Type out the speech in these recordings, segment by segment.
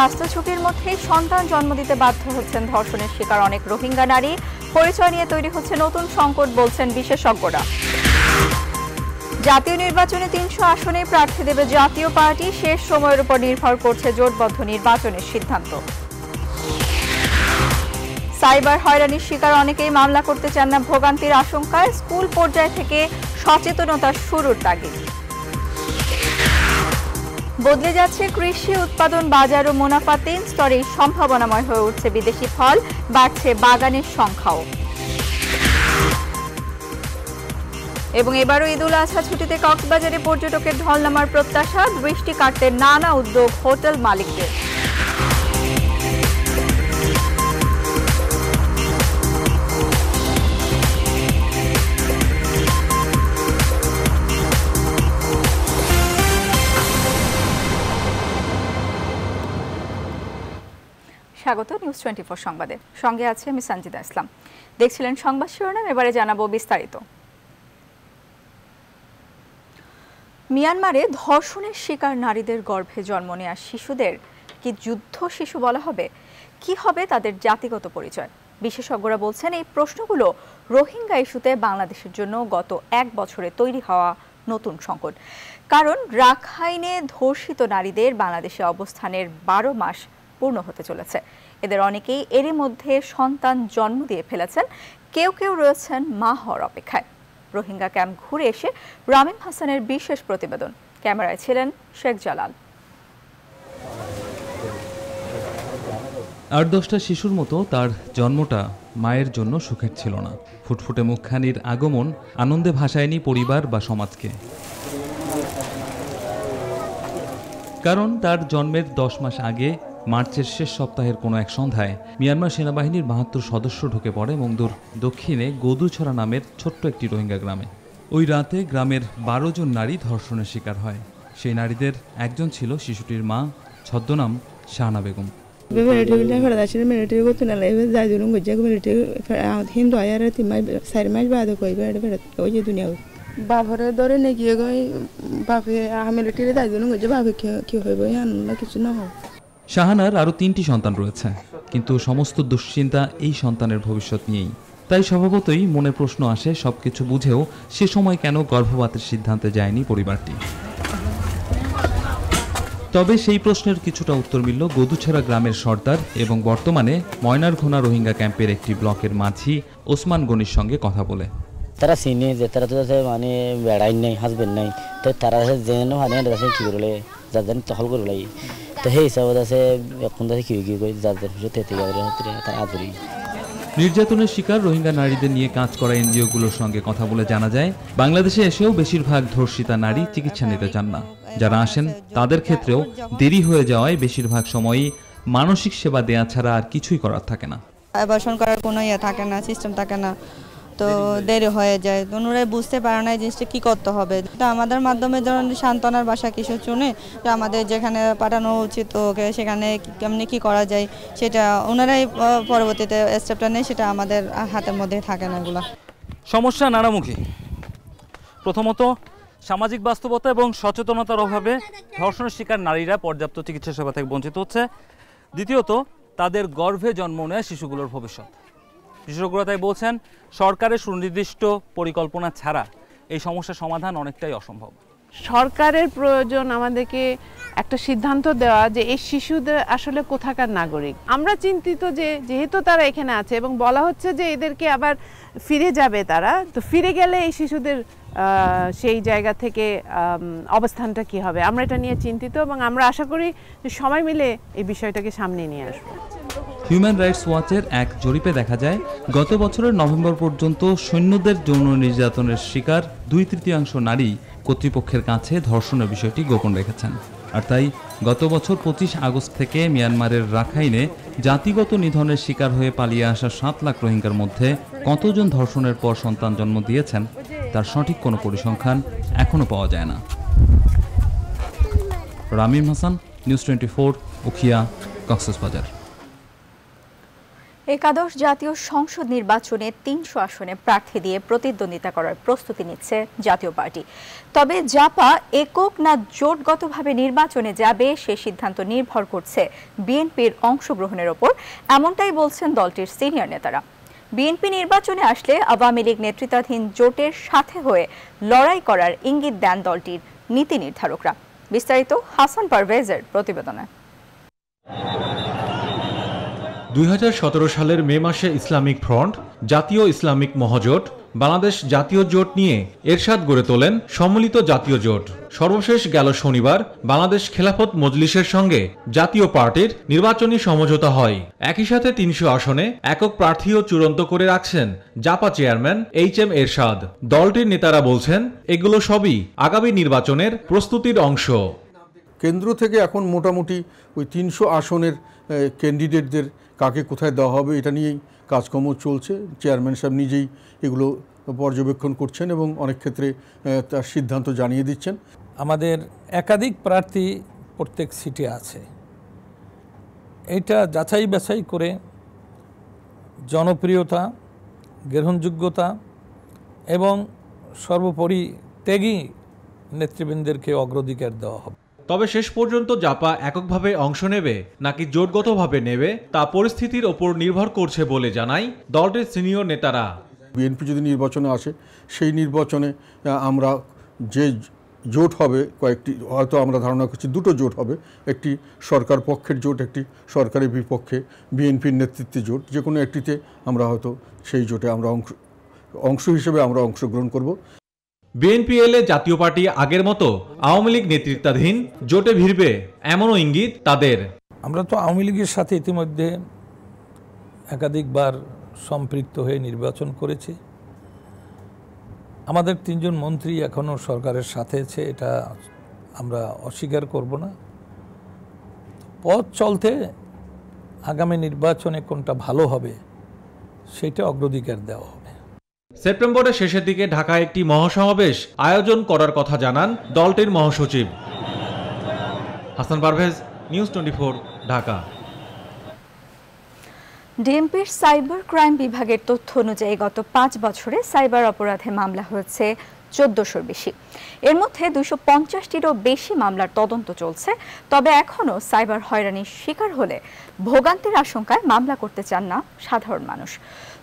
স্বাস্থ্য ঝুঁকির মধ্যেই সন্তান জন্ম দিতে বাধ্য হচ্ছেন ধর্ষণের শিকার অনেক রোহিঙ্গা নারী। পরিচয় নিয়ে তৈরি হচ্ছে নতুন সংকট, বলছেন বিশেষজ্ঞরা। জাতীয় নির্বাচনে তিনশো আসনে প্রার্থী দেবে জাতীয় পার্টি। শেষ সময়ের উপর নির্ভর করছে জোটবদ্ধ নির্বাচনের সিদ্ধান্ত। সাইবার হয়রানির শিকার অনেকেই মামলা করতে চান না ভোগান্তির আশঙ্কায় স্কুল পর্যায় থেকে সচেতনতা শুরুর তাগিদ। বদলে যাচ্ছে কৃষি উৎপাদন বাজার ও মুনাফা তিন স্তরেই সম্ভাবনাময় হয়ে উঠছে বিদেশি ফল, বাড়ছে বাগানের সংখ্যাও। এবং এবারও ঈদুল আজহা ছুটিতে কক্সবাজারে পর্যটকের ঢল নামার প্রত্যাশা, বৃষ্টি কাটতে নানা উদ্যোগ হোটেল মালিকদের। স্বাগত নিউজ টোয়েন্টি ফোর সংবাদে। সঙ্গে আছে আমি সঞ্জিদা ইসলাম। দেখছিলেন সংবাদ শিরোনাম, এবারে জানাব বিস্তারিত। মিয়ানমারে ধর্ষণের শিকার নারীদের গর্ভে জন্ম নেওয়া শিশুদের কি যুদ্ধ শিশু বলা হবে? কি হবে তাদের জাতিগত পরিচয়? বিশেষজ্ঞরা বলছেন এই প্রশ্নগুলো রোহিঙ্গা ইস্যুতে বাংলাদেশের জন্য গত এক বছরে তৈরি হওয়া নতুন সংকট। কারণ রাখাইনে ধর্ষিত নারীদের বাংলাদেশে অবস্থানের বারো মাস পূর্ণ হতে চলেছে। এদের অনেকেই এরই মধ্যে সন্তান জন্ম দিয়ে ফেলেছেন। কেউ কেউ রয়েছেন মা হওয়ার অপেক্ষায়। রোহিঙ্গা ক্যাম্প ঘুরে এসে রামিম হাসানের বিশেষ প্রতিবেদন। ক্যামেরায় ছিলেন শেখ জালাল। আট দশটা শিশুর মতো তার জন্মটা মায়ের জন্য সুখের ছিল না। ফুটফুটে মুখখানির আগমন আনন্দে ভাসায়নি পরিবার বা সমাজকে। কারণ তার জন্মের দশ মাস আগে মার্চের শেষ সপ্তাহের কোনো এক সন্ধ্যায় মিয়ানমার সেনাবাহিনীর বাহাত্তর সদস্য ঢুকে পড়ে মংদুর দক্ষিণে গদুছড়া নামের ছোট্ট একটি রোহিঙ্গা গ্রামে। ওই রাতে গ্রামের বারো জন নারী ধর্ষণের শিকার হয়। সেই নারীদের একজন ছিল শিশুটির মা, ছদ্মনাম শাহানা বেগম। বাপরে ধরে নে গিয়ে বাপে মিলিটারি যাই জন্য বাপে কি হইব কিছু না হোক শাহানার আরও তিনটি সন্তান রয়েছে, কিন্তু সমস্ত দুশ্চিন্তা এই সন্তানের ভবিষ্যৎ নিয়েই। তাই স্বভাবতই মনে প্রশ্ন আসে, সবকিছু বুঝেও সে সময় কেন গর্ভপাতের সিদ্ধান্তে যায়নি পরিবারটি? তবে সেই প্রশ্নের কিছুটা উত্তর মিলল গদুছড়া গ্রামের সর্দার এবং বর্তমানে ময়নারঘোনা রোহিঙ্গা ক্যাম্পের একটি ব্লকের মাঝি ওসমান গনির সঙ্গে কথা বলে। তারা চিনে যে, তারা তো মানে বেড়াই নাই হাজবেন্ড নাই। তো তারা যেন মানে কি করলে যাদের তহল করে লাই তো সেই হিসাবত আছে এখন তাতে কি কি করে যাদের পিছনে তেতে তারা আদরি নির্যাতনের শিকার রোহিঙ্গা নারীদের নিয়ে কাজ করা এনজিওগুলোর সঙ্গে কথা বলে জানা যায় বাংলাদেশে এসেও বেশিরভাগ ধর্ষিতা নারী চিকিৎসা নিতে চান না। যারা আসেন তাদের ক্ষেত্রেও দেরি হয়ে যাওয়ায় বেশিরভাগ সময়ই মানসিক সেবা দেয়া ছাড়া আর কিছুই করার থাকে না। অ্যাবর্শন করার কোনো ইয়ে থাকে না সিস্টেম থাকে না। তো দেরি হয়ে যায়। ওনারাই বুঝতে পারে না এই জিনিসটা কী করতে হবে। তো আমাদের মাধ্যমে ধরুন সান্ত্বনার বাসা কিছু শুনে, তো আমাদের যেখানে পাঠানো উচিত ওকে, সেখানে কেমনি কী করা যায়, সেটা ওনারাই পরবর্তীতে স্টেপটা নেয়, সেটা আমাদের হাতের মধ্যে থাকে না এগুলো। সমস্যা নানামুখী। প্রথমত, সামাজিক বাস্তবতা এবং সচেতনতার অভাবে ধর্ষণের শিকার নারীরা পর্যাপ্ত চিকিৎসা সেবা থেকে বঞ্চিত হচ্ছে। দ্বিতীয়ত, তাদের গর্ভে জন্ম নেয় শিশুগুলোর ভবিষ্যৎ। বিশেষজ্ঞরা তাই বলছেন, সরকারের সুনির্দিষ্ট পরিকল্পনা ছাড়া এই সমস্যার সমাধান অনেকটাই অসম্ভব। সরকারের প্রয়োজন আমাদেরকে একটা সিদ্ধান্ত দেওয়া যে এই শিশুদের আসলে কোথাকার নাগরিক। আমরা চিন্তিত যে, যেহেতু তারা এখানে আছে এবং বলা হচ্ছে যে এদেরকে আবার ফিরে যাবে তারা, তো ফিরে গেলে এই শিশুদের সেই জায়গা থেকে অবস্থানটা কি হবে? আমরা এটা নিয়ে চিন্তিত এবং আমরা আশা করি যে সবাই মিলে এই বিষয়টাকে সামনে নিয়ে আসব। হিউম্যান রাইটস ওয়াচের এক জরিপে দেখা যায়, গত বছরের নভেম্বর পর্যন্ত সৈন্যদের যৌন নির্যাতনের শিকার দুই তৃতীয়াংশ নারী কর্তৃপক্ষের কাছে ধর্ষণের বিষয়টি গোপন রেখেছেন। আর তাই গত বছর পঁচিশ আগস্ট থেকে মিয়ানমারের রাখাইনে জাতিগত নিধনের শিকার হয়ে পালিয়ে আসা সাত লাখ রোহিঙ্গার মধ্যে কতজন ধর্ষণের পর সন্তান জন্ম দিয়েছেন, তার সঠিক কোনো পরিসংখ্যান এখনও পাওয়া যায় না। Ramim Hasan, news twenty four, Ukhia, Cox's Bazar. একাদশ জাতীয় সংসদ নির্বাচনে তিনশো আসনে প্রার্থী দিয়ে প্রতিদ্বন্দ্বিতা করার প্রস্তুতি নিচ্ছে জাতীয় পার্টি। তবে জাপা একক না জোটগতভাবে নির্বাচনে যাবে সে সিদ্ধান্ত নির্ভর করছে বিএনপির অংশগ্রহণের ওপর, এমনটাই বলছেন দলটির সিনিয়র নেতারা। বিএনপি নির্বাচনে আসলে আওয়ামী লীগ নেতৃত্বাধীন জোটের সাথে হয়ে লড়াই করার ইঙ্গিত দেন দলটির নীতি নির্ধারকরা। বিস্তারিত হাসান পারভেজের প্রতিবেদনে। দুই হাজার সতেরো সালের মে মাসে ইসলামিক ফ্রন্ট, জাতীয় ইসলামিক মহাজোট, বাংলাদেশ জাতীয় জোট নিয়ে এরশাদ গড়ে তোলেন সম্মিলিত জাতীয় জোট। সর্বশেষ গেল শনিবার বাংলাদেশ খেলাফত মজলিসের সঙ্গে জাতীয় পার্টির নির্বাচনী সমঝোতা হয়। একই সাথে তিনশো আসনে একক প্রার্থীও চূড়ান্ত করে রাখছেন Japa chairman H M Ershad. দলটির নেতারা বলছেন, এগুলো সবই আগামী নির্বাচনের প্রস্তুতির অংশ। কেন্দ্র থেকে এখন মোটামুটি ওই তিনশো আসনের ক্যান্ডিডেটদের কাকে কোথায় দেওয়া হবে এটা নিয়েই কাজকর্ম চলছে। চেয়ারম্যান সাহেব নিজেই এগুলো পর্যবেক্ষণ করছেন এবং অনেক ক্ষেত্রে তার সিদ্ধান্ত জানিয়ে দিচ্ছেন। আমাদের একাধিক প্রার্থী প্রত্যেক সিটে আছে। এটা যাচাই বাছাই করে জনপ্রিয়তা, গ্রহণযোগ্যতা এবং সর্বোপরি ত্যাগী নেতৃবৃন্দেরকে অগ্রাধিকার দেওয়া হবে। তবে শেষ পর্যন্ত জাপা এককভাবে অংশ নেবে নাকি জোটগতভাবে নেবে তা পরিস্থিতির ওপর নির্ভর করছে বলে জানায় দলটির সিনিয়র নেতারা। বিএনপি যদি নির্বাচনে আসে, সেই নির্বাচনে আমরা যে জোট হবে, কয়েকটি, হয়তো আমরা ধারণা করছি দুটো জোট হবে, একটি সরকার পক্ষের জোট, একটি সরকারের বিপক্ষে বিএনপির নেতৃত্বে জোট, যে কোনো একটিতে আমরা হয়তো সেই জোটে আমরা অংশ অংশ হিসেবে আমরা অংশগ্রহণ করব। বিএনপি এলে জাতীয় পার্টি আগের মতো আওয়ামী লীগ নেতৃত্বাধীন জোটে ভিড়বে এমনও ইঙ্গিত তাদের। আমরা তো আওয়ামী লীগের সাথে ইতিমধ্যে একাধিকবার সম্পৃক্ত হয়ে নির্বাচন করেছি। আমাদের তিনজন মন্ত্রী এখনও সরকারের সাথে আছে, এটা আমরা অস্বীকার করব না। পথ চলতে আগামী নির্বাচনে কোনটা ভালো হবে, সেটা অগ্রাধিকার দেওয়া সেপ্টেম্বরের শেষের দিকে ঢাকায় একটি মহাসমাবেশ আয়োজন করার কথা জানান দলটির মহাসচিব। Hasan Parvez, news twenty Dhaka. ডিএমপির cyber crime বিভাগের তথ্য অনুযায়ী গত পাঁচ বছরে সাইবার অপরাধে মামলা হয়েছে চোদ্দশোর বেশি। এর মধ্যে দুশো পঞ্চাশটিরও বেশি মামলার তদন্ত চলছে, তবে এখনও সাইবার হয়রানির শিকার হলে ভোগান্তির আশঙ্কায় মামলা করতে চান না সাধারণ মানুষ।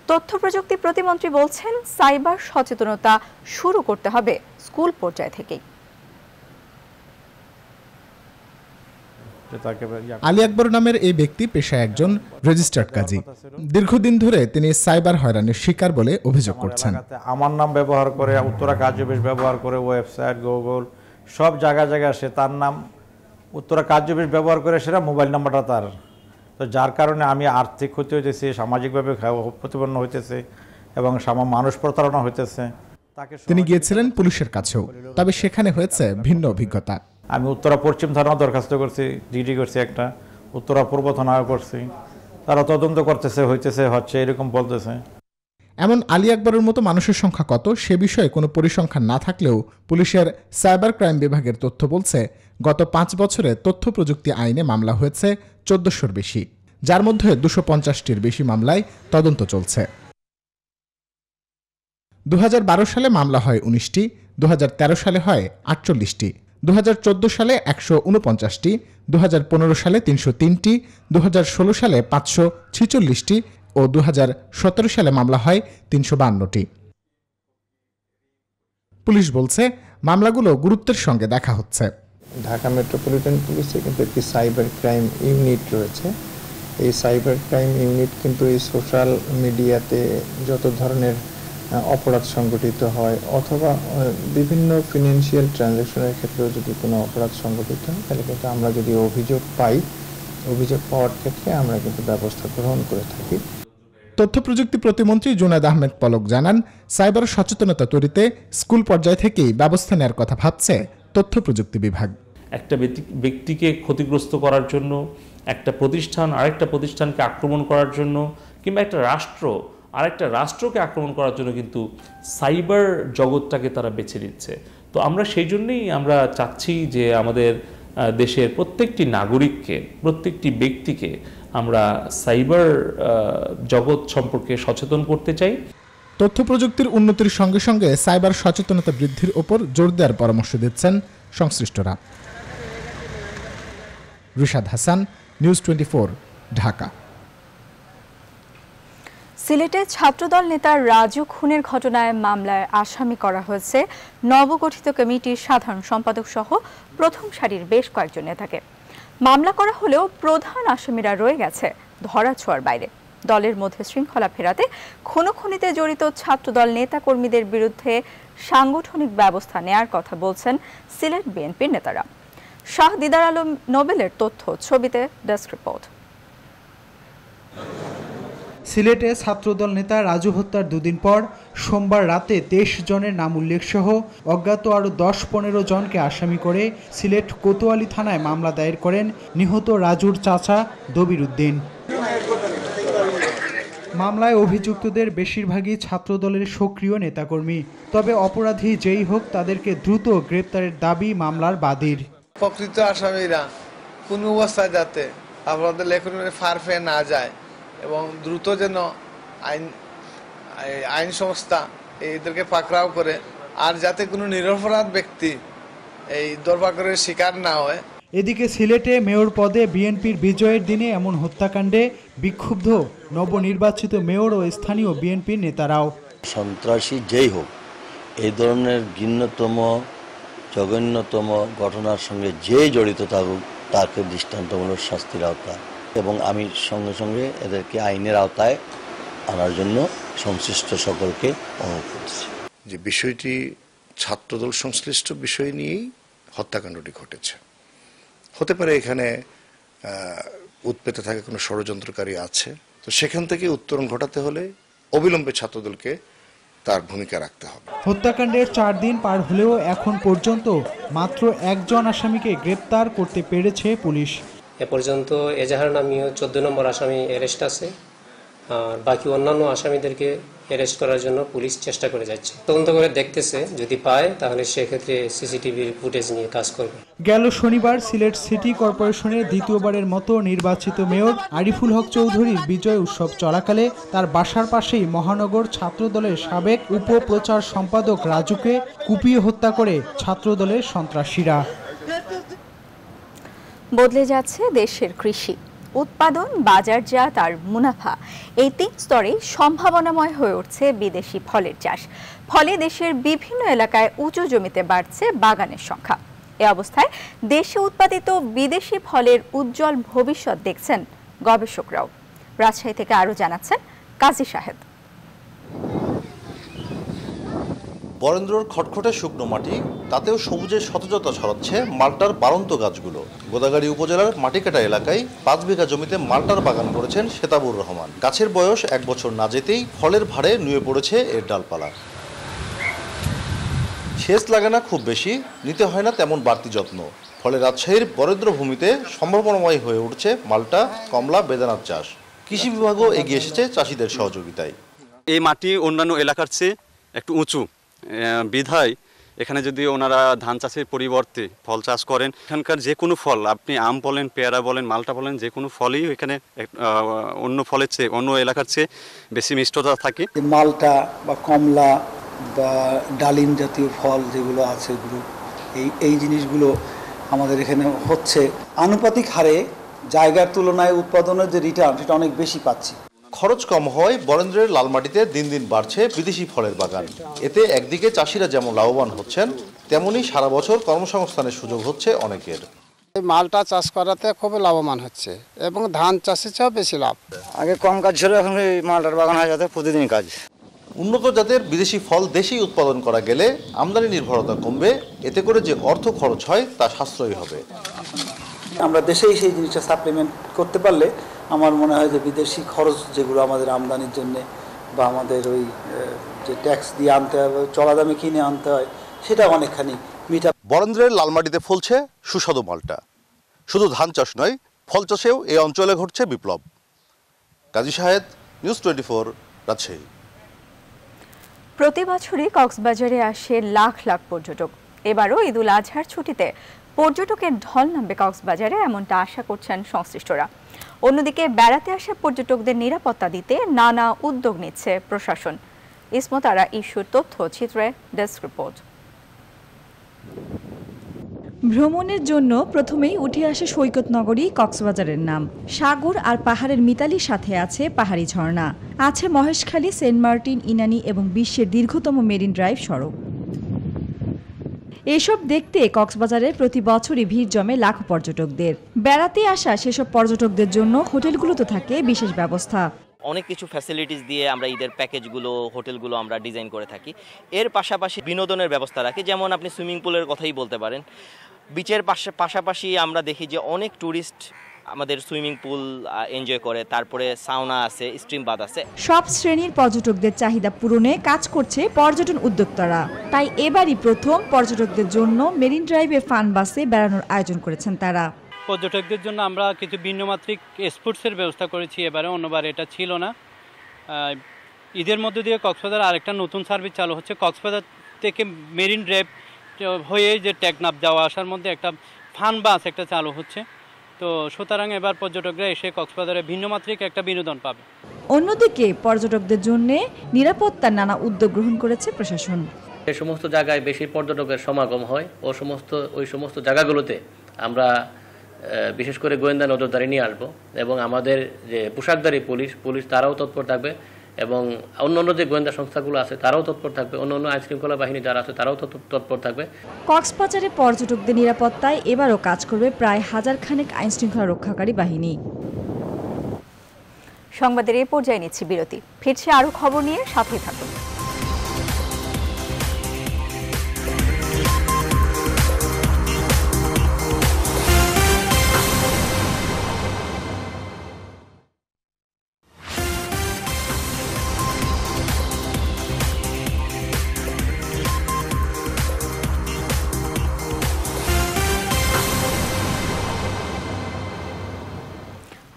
তথ্য প্রযুক্তি প্রতিমন্ত্রী বলছেন সাইবার সচেতনতা শুরু করতে হবে স্কুল পর্যায় থেকেই। আলী আকবর নামের এই ব্যক্তি পেশায় একজন রেজিস্টার্ড কাজী। দীর্ঘদিন ধরে তিনি সাইবার হয়রানির শিকার বলে অভিযোগ করছেন। আমার নাম ব্যবহার করে উত্তরা কার্যবেশ ব্যবহার করে ওয়েবসাইট গুগল সব জায়গায় জায়গায় সে তার নাম উত্তরা কার্যবেশ ব্যবহার করে সেটা মোবাইল নাম্বারটা তার। তো যার কারণে আমি আর্থিক ক্ষতি হইতেছি সামাজিকভাবে প্রতিপন্ন হইতেছে এবং সামা মানুষ প্রতারণা হইতেছে। তাকে তিনি গিয়েছিলেন পুলিশের কাছেও তবে সেখানে হয়েছে ভিন্ন অভিজ্ঞতা। আমি উত্তরা পশ্চিম থানাও দরখাস্ত করছি ডিডি করছি একটা উত্তরা পূর্ব থানাও করছি। তারা তদন্ত করতেছে হইতেছে হচ্ছে এরকম বলতেছে। এমন আলী আকবরের মতো মানুষের সংখ্যা কত সে বিষয়ে কোনো পরিসংখ্যান না থাকলেও পুলিশের সাইবার ক্রাইম বিভাগের তথ্য বলছে গত পাঁচ বছরে তথ্য প্রযুক্তি আইনে মামলা হয়েছে চোদ্দশোর বেশি, যার মধ্যে দুশো পঞ্চাশটির বেশি মামলায় তদন্ত চলছে। দু হাজার বারো সালে মামলা হয় উনিশটি দু হাজার তেরো সালে হয় আটচল্লিশটি দু হাজার চোদ্দ সালে একশো উনপঞ্চাশটি দু সালে তিনশো তিনটি দু হাজার ষোলো সালে পাঁচশো ছিচল্লিশটি ও দু হাজার সতেরো সালে মামলা হয় তিনশো বান্নটি। পুলিশ বলছে, মামলাগুলো গুরুত্বের সঙ্গে দেখা হচ্ছে। ঢাকা মেট্রোপলিটন পুলিশে কিন্তু একটি সাইবার ক্রাইম ইউনিট রয়েছে। এই সাইবার ক্রাইম ইউনিট কিন্তু এই সোশ্যাল মিডিয়াতে যত ধরনের অপরাধ সংগঠিত হয় অথবা বিভিন্ন ফিনান্সিয়াল ট্রানজ্যাকশনের ক্ষেত্রেও যদি কোনো অপরাধ সংগঠিত হয়, তাহলে কিন্তু আমরা যদি অভিযোগ পাই, অভিযোগ পাওয়ার ক্ষেত্রে আমরা কিন্তু ব্যবস্থা গ্রহণ করে থাকি। তথ্য প্রযুক্তি প্রতিমন্ত্রী জুনাদ আহমেদ পলক জানান, সাইবার সচেতনতা তৈরিতে স্কুল পর্যায় থেকেই ব্যবস্থা নেওয়ার কথা ভাবছে তথ্য প্রযুক্তি বিভাগ। একটা ব্যক্তিকে ক্ষতিগ্রস্ত করার জন্য, একটা প্রতিষ্ঠান, আরেকটা প্রতিষ্ঠানকে আক্রমণ করার জন্য, কিংবা একটা রাষ্ট্র, আরেকটা রাষ্ট্রকে আক্রমণ করার জন্য কিন্তু সাইবার জগৎটাকে তারা বেছে নিচ্ছে। তো আমরা সেই জন্যই আমরা চাচ্ছি যে আমাদের দেশের প্রত্যেকটি নাগরিককে, প্রত্যেকটি ব্যক্তিকে আমরা সাইবার জগৎ সম্পর্কে সচেতন করতে চাই। তথ্য প্রযুক্তির উন্নতির সঙ্গে সঙ্গে সাইবার সচেতনতা বৃদ্ধির ওপর জোর দেওয়ার পরামর্শ দিচ্ছেন সংশ্লিষ্টরা। Rishad Hasan, news twenty Dhaka. সিলেটে ছাত্রদল নেতা রাজু খুনের ঘটনায় মামলায় আসামি করা হয়েছে। নবগঠিত কমিটির সাধারণ সম্পাদক সহ প্রথম সারির বেশ কয়েকজন নেতাকে। মামলা করা হলেও প্রধান আসামিরা রয়ে গেছে ধরাছোঁয়ার বাইরে। দলের মধ্যে শৃঙ্খলা ফেরাতে খুনোখুনিতে জড়িত ছাত্রদল নেতাকর্মীদের বিরুদ্ধে সাংগঠনিক ব্যবস্থা নেয়ার কথা বলছেন সিলেট বিএনপির নেতারা। শাহ দিদার আলম নোবেলের তথ্য, ছবিতে ডেস্ক রিপোর্ট। সিলেটে ছাত্রদল নেতা রাজু হত্যার দুদিন পর সোমবার রাতে তেইশ জনের নাম উল্লেখ সহ অজ্ঞাত আরও দশ পনেরো জনকে আসামি করে সিলেট কোতোয়ালি থানায় মামলা দায়ের করেন নিহত রাজুর চাচা দবির উদ্দিন। মামলায় অভিযুক্তদের বেশিরভাগই ছাত্রদলের সক্রিয় নেতাকর্মী। তবে অপরাধী যেই হোক তাদেরকে দ্রুত গ্রেপ্তারের দাবি মামলার বাদীর। প্রকৃত আসামিরা কোনো অবস্থায় যাতে আপনাদের লেখনের ফার ফেয়ে না যায় এবং দ্রুত যেন আইন আইন সংস্থা এদেরকে পাকড়াও করে আর যাতে কোনো নিরপরাধ ব্যক্তি এই দরবাকরের শিকার না হয়। এদিকে সিলেটে মেয়র পদে বিএনপির বিজয়ের দিনে এমন হত্যাকাণ্ডে বিক্ষুব্ধ নবনির্বাচিত মেয়র ও স্থানীয় বিএনপির নেতারাও। সন্ত্রাসী যেই হোক এই ধরনের ঘৃণ্যতম জঘন্যতম ঘটনার সঙ্গে যে জড়িত থাকুক, তাকে দৃষ্টান্তমূলক শাস্তির আওতায় এবং আমি সঙ্গে সঙ্গে এদেরকে আইনের আওতায় আনার জন্য সংশ্লিষ্ট সকলকে অনুরোধ করছি। যে বিষয়টি ছাত্রদল সংশ্লিষ্ট বিষয় নিয়েই হত্যাকাণ্ডটি ঘটেছে। হতে পারে এখানে উৎপেতে থাকা কোনো ষড়যন্ত্রকারী আছে। তো সেখান থেকে উত্তরণ ঘটাতে হলে অবিলম্বে ছাত্রদলকে তার ভূমিকা রাখতে হবে। হত্যাকাণ্ডের চার দিন পার হলেও এখন পর্যন্ত মাত্র একজন আসামিকে গ্রেপ্তার করতে পেরেছে পুলিশ। এ পর্যন্ত এজাহার নামীয় চোদ্দ নম্বর আসামি অ্যারেস্ট আছে। আর বাকি অন্যান্য আসামিদেরকে অ্যারেস্ট করার জন্য পুলিশ চেষ্টা করে যাচ্ছে। তদন্ত করে দেখতেছে যদি পায় তাহলে সেক্ষেত্রে সিসিটিভি ফুটেজ নিয়ে কাজ করবে। গেল শনিবার সিলেট সিটি কর্পোরেশনের দ্বিতীয়বারের মতো নির্বাচিত মেয়র আরিফুল হক চৌধুরীর বিজয় উৎসব চলাকালে তার বাসার পাশেই মহানগর ছাত্রদলের সাবেক উপপ্রচার সম্পাদক রাজুকে কুপিয়ে হত্যা করে ছাত্রদলের সন্ত্রাসীরা। বদলে যাচ্ছে দেশের কৃষি। উৎপাদন, বাজারজাত আর মুনাফা এই তিন স্তরে সম্ভাবনাময় হয়ে উঠছে বিদেশি ফলের চাষ। ফলে দেশের বিভিন্ন এলাকায় উঁচু জমিতে বাড়ছে বাগানের সংখ্যা। এ অবস্থায় দেশে উৎপাদিত বিদেশি ফলের উজ্জ্বল ভবিষ্যৎ দেখছেন গবেষকরাও। রাজশাহী থেকে আরও জানাচ্ছেন কাজী সাহেদ বরেন্দ্রর খটখটে শুকনো মাটি, তাতেও সবুজের সতেজতা ছড়াচ্ছে মাল্টার বারন্ত গাছগুলো। গোদাগাড়ি উপজেলার মাটিকাটা এলাকায় পাঁচ বিঘা জমিতে মাল্টার বাগান করেছেন শেতাবুর রহমান। গাছের বয়স এক বছর না যেতেই ফলের ভাড়ে নুয়ে পড়েছে এর ডালপালা। সেচ লাগে না খুব বেশি, নিতে হয় না তেমন বাড়তি যত্ন। ফলে রাজশাহীর বরেন্দ্র ভূমিতে সম্ভাবনাময় হয়ে উঠছে মাল্টা, কমলা, বেদানার চাষ। কৃষি বিভাগও এগিয়ে এসেছে চাষিদের সহযোগিতায়। এই মাটি অন্যান্য এলাকার চেয়ে একটু উঁচু। বিধায় এখানে যদি ওনারা ধান চাষের পরিবর্তে ফল চাষ করেন, এখানকার যে কোনো ফল, আপনি আম বলেন, পেয়ারা বলেন, মালটা বলেন, যে কোনো ফলই এখানে অন্য ফলের চেয়ে, অন্য এলাকার চেয়ে বেশি মিষ্টতা থাকে। মালটা বা কমলা বা ডালিম জাতীয় ফল যেগুলো আছে এগুলো, এই এই জিনিসগুলো আমাদের এখানে হচ্ছে। আনুপাতিক হারে জায়গার তুলনায় উৎপাদনের যে রিটার্ন সেটা অনেক বেশি পাচ্ছি। খরচ কম হয় বরেন্দ্রের লাল মাটিতে দিন দিন বাড়ছে বিদেশি ফলের বাগান। এতে একদিকে চাষিরা যেমন লাভবান হচ্ছেন তেমনি সারা বছর কর্মসংস্থানের সুযোগ হচ্ছে অনেকের। মালটা চাষ করাতে খুবই লাভবান হচ্ছে এবং ধান চাষের চেয়েও বেশি লাভ। আগে কম কাজ ছিল এখন এই মালটার বাগান হয়ে যাতে প্রতিদিন কাজ। উন্নত জাতের বিদেশি ফল দেশেই উৎপাদন করা গেলে আমদানি নির্ভরতা কমবে এতে করে যে অর্থ খরচ হয় তা সাশ্রয়ী হবে। আমরা দেশেই সেই জিনিসটা সাপ্লিমেন্ট করতে পারলে আমার মনে হয় যে বিদেশি খরচ যেগুলো আমাদের আমদানির জন্য বা আমাদের ওই যে ট্যাক্স দিয়ে আনতে হবে চড়া দামে কিনে আনতে হয় সেটা অনেকখানি মিটা বরেন্দ্রের লালমাটিতে ফলছে সুস্বাদু মালটা। শুধু ধান চাষ নয় ফল চাষেও এই অঞ্চলে ঘটছে বিপ্লব। Kazi Shahed news twenty four Rajshahi. প্রতি বছরই কক্সবাজারে আসে লাখ লাখ পর্যটক। এবারও ঈদুল আজহার ছুটিতে পর্যটকের ঢল নামবে কক্সবাজারে, এমনটা আশা করছেন সংশ্লিষ্টরা। অন্যদিকে বেড়াতে আসা পর্যটকদের নিরাপত্তা দিতে নানা উদ্যোগ নিচ্ছে প্রশাসন। ইসমত আরা ইস্যুর তথ্য, চিত্রে ডেস্ক রিপোর্ট। ভ্রমণের জন্য প্রথমেই উঠে আসে সৈকত নগরী কক্সবাজারের নাম। সাগর আর পাহাড়ের মিতালির সাথে আছে পাহাড়ি ঝর্ণা। আছে মহেশখালী, সেন্ট মার্টিন, ইনানি এবং বিশ্বের দীর্ঘতম মেরিন ড্রাইভ সড়ক। এসব দেখতে কক্সবাজারে প্রতি বছরই ভিড় জমে লাখো পর্যটকদের। বেড়াতে আসা সেসব পর্যটকদের জন্য হোটেলগুলোতে থাকে বিশেষ ব্যবস্থা। অনেক কিছু ফ্যাসিলিটিস দিয়ে আমরা ঈদের প্যাকেজগুলো, হোটেলগুলো আমরা ডিজাইন করে থাকি। এর পাশাপাশি বিনোদনের ব্যবস্থা রাখি, যেমন আপনি সুইমিং পুলের কথাই বলতে পারেন। বিচের পাশে, পাশাপাশি আমরা দেখি যে অনেক ট্যুরিস্ট আমাদের সুইমিং পুল এনজয় করে। তারপরে সাউনা আছে স্ট্রিম বাদ আছে। সব শ্রেণির পর্যটকদের চাহিদা পূরণে কাজ করছে পর্যটন উদ্যোক্তারা। তাই এবারই প্রথম পর্যটকদের জন্য মেরিন ড্রাইভে ফান বাসে বেড়ানোর আয়োজন করেছেন তারা। পর্যটকদের জন্য আমরা কিছু ভিন্নমাত্রিক স্পোর্টসের ব্যবস্থা করেছি এবারে অন্যবার এটা ছিল না। ঈদের মধ্যে দিয়ে কক্সবাজার আরেকটা নতুন সার্ভিস চালু হচ্ছে। কক্সবাজার থেকে মেরিন ড্রাইভ হয়ে যে টেকনাফ যাওয়া আসার মধ্যে একটা ফান বাস একটা চালু হচ্ছে। তো সুতরাং এবার পর্যটকরা এসে কক্সবাজারে ভিন্নমাত্রিক একটা বিনোদন পাবে। অন্যদিকে পর্যটকদের জন্য নিরাপত্তার নানা উদ্যোগ গ্রহণ করেছে প্রশাসন। যে সমস্ত জায়গায় বেশি পর্যটকের সমাগম হয়। ও সমস্ত ওই সমস্ত জায়গাগুলোতে আমরা বিশেষ করে গোয়েন্দা নজরদারি নিয়ে আসব। এবং আমাদের যে পোশাকধারী পুলিশ পুলিশ তারাও তৎপর থাকবে। এবং অন্যান্য যে গোয়েন্দা সংস্থাগুলো আছে তারাও তৎপর থাকবে। অন্য অন্য আইনশৃঙ্খলা বাহিনী যারা আছে তারাও তৎপর থাকবে। কক্সবাজারে পর্যটকদের নিরাপত্তায় এবারও কাজ করবে প্রায় হাজার খানেক আইনশৃঙ্খলা রক্ষাকারী বাহিনী। সংবাদের এই পর্যায়ে নিচ্ছি বিরতি। ফিরছে আরও খবর নিয়ে সাথে থাকুন।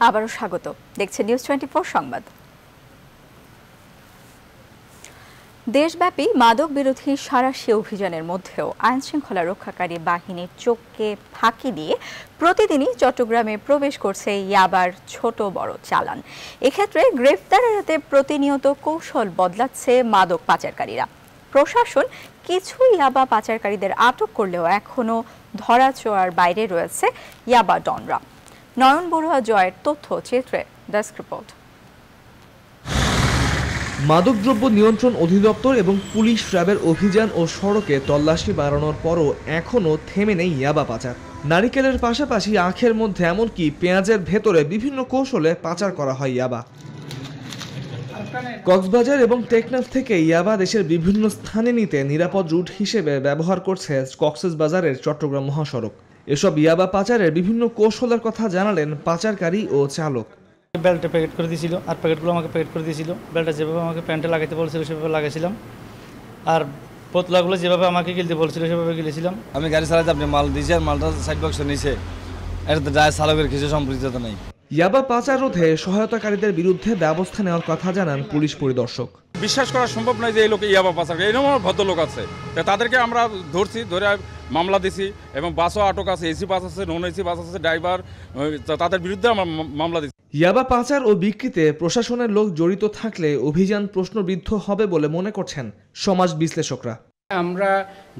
আবারও স্বাগত। দেখছে নিউজ টোয়েন্টি সংবাদ। দেশব্যাপী মাদক বিরোধী সারাশি অভিযানের মধ্যেও আইন শৃঙ্খলা রক্ষাকারী বাহিনীর চোখকে ফাঁকি দিয়ে প্রতিদিনই চট্টগ্রামে প্রবেশ করছে ইয়াবার ছোট বড় চালান। এক্ষেত্রে গ্রেফতার এড়াতে প্রতিনিয়ত কৌশল বদলাচ্ছে মাদক পাচারকারীরা। প্রশাসন কিছু ইয়াবা পাচারকারীদের আটক করলেও এখনও ধরাছোঁয়ার বাইরে রয়েছে ইয়াবা ডনরা। নয়ন বড়ুয়া জয়ের তথ্য চিত্রে ডেস্ক রিপোর্ট। মাদকদ্রব্য নিয়ন্ত্রণ অধিদপ্তর এবং পুলিশ র্যাবের অভিযান ও সড়কে তল্লাশি বাড়ানোর পরও এখনও থেমে নেই ইয়াবা পাচার। নারিকেলের পাশাপাশি আখের মধ্যে এমনকি পেঁয়াজের ভেতরে বিভিন্ন কৌশলে পাচার করা হয় ইয়াবা। কক্সবাজার এবং টেকনাফ থেকে ইয়াবা দেশের বিভিন্ন স্থানে নিতে নিরাপদ রুট হিসেবে ব্যবহার করছে কক্সেস বাজারের চট্টগ্রাম মহাসড়ক। এসব ইয়াবা পাচারের বিভিন্ন কৌশলের কথা জানালেন পাচারকারী ও চালক। বেল্টে প্যাকেট করে দিয়েছিল আর প্যাকেটগুলো আমাকে প্যাকেট করে দিয়েছিল। বেল্টটা যেভাবে আমাকে প্যান্টে লাগাতে বলছিল সেভাবে লাগাইছিলাম। আর পোতলাগুলো যেভাবে আমাকে গিলতে বলছিল সেভাবে গিলেছিলাম। আমি গাড়ি চালাতে আপনি মাল দিয়েছি আর মালটা সাইড বক্সে নিয়েছে এটা তো ড্রাইভার চালকের কিছু সম্পৃক্ততা নেই। ইয়াবা পাচার রোধে সহায়তাকারীদের বিরুদ্ধে ব্যবস্থা নেওয়ার কথা জানান পুলিশ পরিদর্শক। বিশ্বাস করা সম্ভব নয় যে এই লোক ইয়াবা পাচার এরকম ভদ্রলোক আছে। তাদেরকে আমরা ধরছি ধরে মামলা দিছি এবং বাসও আটক আছে এসি বাস আছে নন এসি বাস আছে ড্রাইভার তাদের বিরুদ্ধে আমরা মামলা দিচ্ছি ইয়াবা পাচার ও বিক্রিতে প্রশাসনের লোক জড়িত থাকলে অভিযান প্রশ্নবিদ্ধ হবে বলে মনে করছেন সমাজ বিশ্লেষকরা। আমরা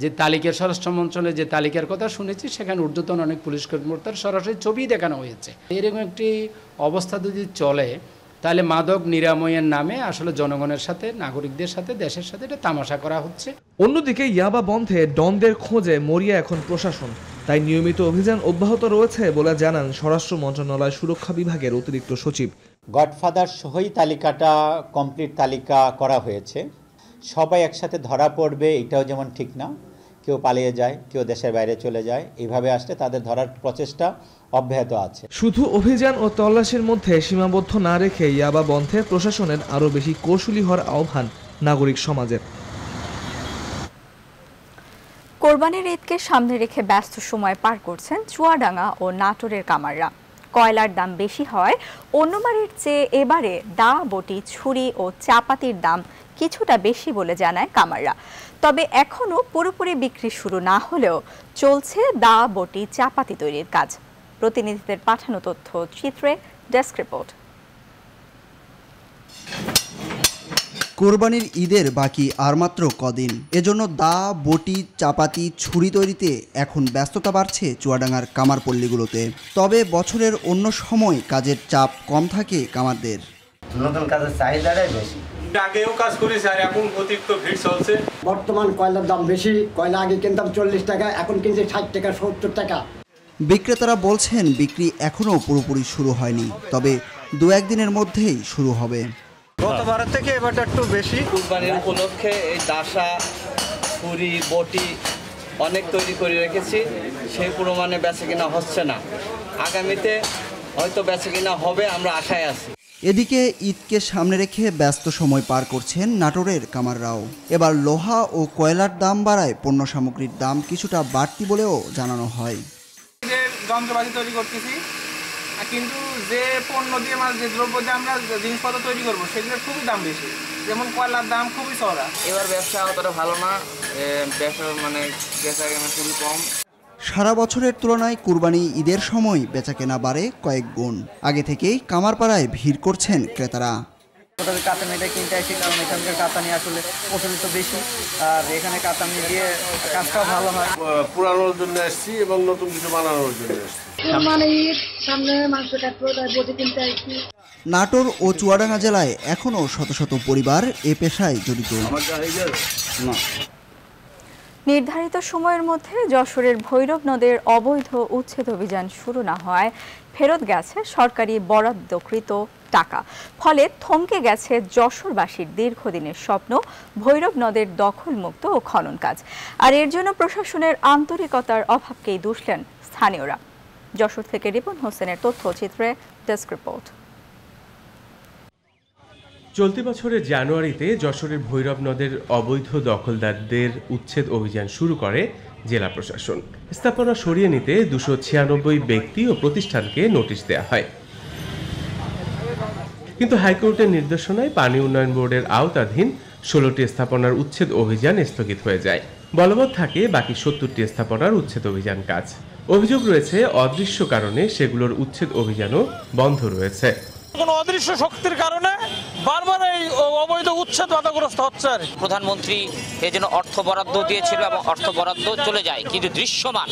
যে তালিকার স্বরাষ্ট্র মন্ত্রণালয়ে যে তালিকার কথা শুনেছি সেখানে ঊর্ধ্বতন অনেক পুলিশ কর্মকর্তার সরাসরি ছবি দেখানো হয়েছে। এরকম একটি অবস্থা যদি চলে তাহলে মাদক নিরাময়ের নামে আসলে জনগণের সাথে নাগরিকদের সাথে দেশের সাথে এটা তামাশা করা হচ্ছে। অন্যদিকে ইয়াবা বন্ধে ডনদের খোঁজে মরিয়া এখন প্রশাসন। তাই নিয়মিত অভিযান অব্যাহত রয়েছে বলে জানান স্বরাষ্ট্র মন্ত্রণালয় সুরক্ষা বিভাগের অতিরিক্ত সচিব। গডফাদার সহই তালিকাটা কমপ্লিট তালিকা করা হয়েছে। সবাই একসাথে ধরা পড়বে এটাও যেমন ঠিক না। কেউ পালিয়ে যায় কেউ দেশের বাইরে চলে যায় এইভাবে আসলে তাদের ধরার প্রচেষ্টা অব্যাহত আছে। শুধু অভিযান ও তল্লাশির মধ্যে সীমাবদ্ধ না রেখে ইয়াবা বন্ধে প্রশাসনের আরও বেশি কৌশলী হওয়ার আহ্বান নাগরিক সমাজের। কোরবানির ঈদকে সামনে রেখে ব্যস্ত সময় পার করছেন চুয়াডাঙ্গা ও নাটোরের কামাররা। কয়লার দাম বেশি হয় অন্যবারের চেয়ে এবারে দা বটি ছুরি ও চাপাতির দাম কিছুটা বেশি বলে জানায় কামাররা। তবে এখনও পুরোপুরি বিক্রি শুরু না হলেও চলছে দা বটি চাপাতি তৈরির কাজ। প্রতিনিধিদের পাঠানো তথ্য চিত্রে ডেস্ক রিপোর্ট। কোরবানির ঈদের বাকি আর মাত্র কদিন। এজন্য দা বটি চাপাতি ছুরি তৈরিতে এখন ব্যস্ততা বাড়ছে চুয়াডাঙ্গার কামার পল্লীগুলোতে। তবে বছরের অন্য সময় কাজের চাপ কম থাকে কামারদের। নতুন কাজের চাহিদাটাই বেশি। আগেও কাজ করেছি আর এখন অতিরিক্ত ভিড় চলছে। বর্তমান কয়লার দাম বেশি কয়লা আগে কিনতাম চল্লিশ টাকা এখন কিনছে ষাট টাকা সত্তর টাকা। বিক্রেতারা বলছেন বিক্রি এখনও পুরোপুরি শুরু হয়নি তবে দু একদিনের মধ্যেই শুরু হবে। গতবারের থেকে এবারটা একটু বেশি। কুরবানির উপলক্ষে এই দাসা পুরি বটি অনেক তৈরি করে রেখেছি সেই পরিমাণে বেচে কিনা হচ্ছে না। আগামীতে হয়তো বেচে কিনা হবে আমরা আশায় আছি। এদিকে ঈদকে সামনে রেখে ব্যস্ত সময় পার করছেন নাটোরের কামাররাও এবার লোহা ও কয়লার দাম বাড়ায় পণ্য সামগ্রীর দাম কিছুটা বাড়তি বলেও জানানো হয়। যে যন্ত্রপাতি তৈরি করতেছি। কিন্তু যে পণ্য দিয়ে মানে যে দ্রব্য দিয়ে আমরা জিনিসপত্র তৈরি করব সেগুলোর খুবই দাম বেশি। যেমন কয়লার দাম খুবই চড়া এবার ব্যবসা অতটা ভালো না। ব্যবসা মানে কেনা খুবই কম। সারা বছরের তুলনায় কুরবানি ঈদের সময় বেচাকেনা বাড়ে কয়েক গুণ। আগে থেকেই কামারপাড়ায় ভিড় করছেন ক্রেতারা। তবে কিনতে আসি কারণ এখানকার কাতানি আসলে প্রচলিত বেশি। আর এখানে কাতানি দিয়ে কাজটাও ভালো হয়। পুরানোর জন্য এসেছি এবং নতুন কিছু বানানোর জন্য মানে আসছি। নাটোর ও চুয়াডাঙ্গা জেলায় এখনও শত শত পরিবার এ পেশায় জড়িত। নির্ধারিত সময়ের মধ্যে যশোরের ভৈরব নদের অবৈধ উচ্ছেদ অভিযান শুরু না হওয়ায় ফেরত গেছে সরকারি বরাদ্দকৃত টাকা। ফলে থমকে গেছে যশোরবাসীর দীর্ঘদিনের স্বপ্ন, ভৈরব নদের দখলমুক্ত ও খনন কাজ। আর এর জন্য প্রশাসনের আন্তরিকতার অভাবকেই দুষলেন স্থানীয়রা। যশোর থেকে রিপন হোসেনের তথ্যচিত্রে ডেস্ক রিপোর্ট। চলতি বছরের জানুয়ারিতে যশোরের ভৈরব নদের অবৈধ দখলদারদের উচ্ছেদ অভিযান শুরু করে জেলা প্রশাসন। স্থাপনা সরিয়ে নিতে দুশো ছিয়ানব্বই ব্যক্তি ও প্রতিষ্ঠানকে নোটিশ দেওয়া হয়। কিন্তু হাইকোর্টের নির্দেশনায় পানি উন্নয়ন বোর্ডের আওতাধীন ষোলোটি স্থাপনার উচ্ছেদ অভিযান স্থগিত হয়ে যায়। বলবৎ থাকে বাকি সত্তরটি স্থাপনার উচ্ছেদ অভিযান কাজ। অভিযোগ রয়েছে, অদৃশ্য কারণে সেগুলোর উচ্ছেদ অভিযানও বন্ধ রয়েছে। কোনো অদৃশ্য শক্তির কারণে বারবার এই অবৈধ উচ্ছেদ বাধাগ্রস্ত হচ্ছে। আর প্রধানমন্ত্রী এই জন্য অর্থ বরাদ্দ দিয়েছিল এবং অর্থ বরাদ্দ চলে যায় কিন্তু দৃশ্যমান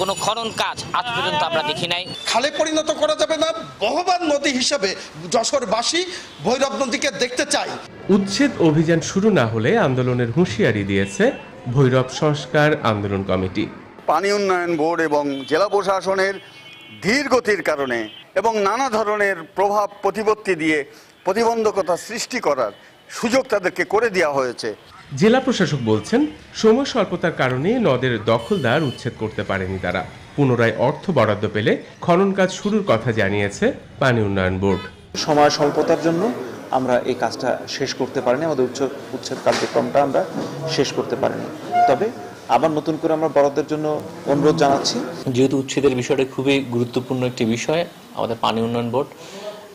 কোনো খনন কাজ আজ পর্যন্ত আমরা দেখি নাই। খালে পরিণত করা যাবে না বহবান নদী হিসেবে যশোরবাসী ভৈরব নদীকে দেখতে চাই। উচ্ছেদ অভিযান শুরু না হলে আন্দোলনের হুঁশিয়ারি দিয়েছে ভৈরব সংস্কার আন্দোলন কমিটি। পানি উন্নয়ন বোর্ড এবং জেলা প্রশাসনের ধীর গতির কারণে এবং নানা ধরনের প্রভাব প্রতিপত্তি দিয়ে প্রতিবন্ধকতা সৃষ্টি করার সুযোগ তাদেরকে করে দেওয়া হয়েছে। জেলা প্রশাসক বলছেন সময় স্বল্পতার কারণে নদের দখলদার উচ্ছেদ করতে পারেনি তারা। পুনরায় অর্থ বরাদ্দ পেলে খনন কাজ শুরুর কথা জানিয়েছে পানি উন্নয়ন বোর্ড। সময় স্বল্পতার জন্য আমরা এই কাজটা শেষ করতে পারিনি আমাদের উচ্চ উচ্ছেদ কার্যক্রমটা আমরা শেষ করতে পারিনি। তবে আবার নতুন করে আমরা বরাদ্দের জন্য অনুরোধ জানাচ্ছি। যেহেতু উচ্ছেদের বিষয়টা খুবই গুরুত্বপূর্ণ একটি বিষয় আমাদের পানি উন্নয়ন বোর্ড